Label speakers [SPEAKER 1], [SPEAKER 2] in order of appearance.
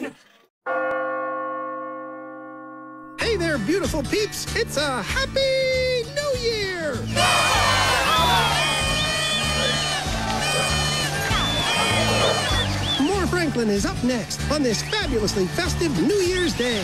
[SPEAKER 1] Hey there, beautiful peeps! It's a happy new year! More Franklin is up next on this fabulously festive New Year's Day.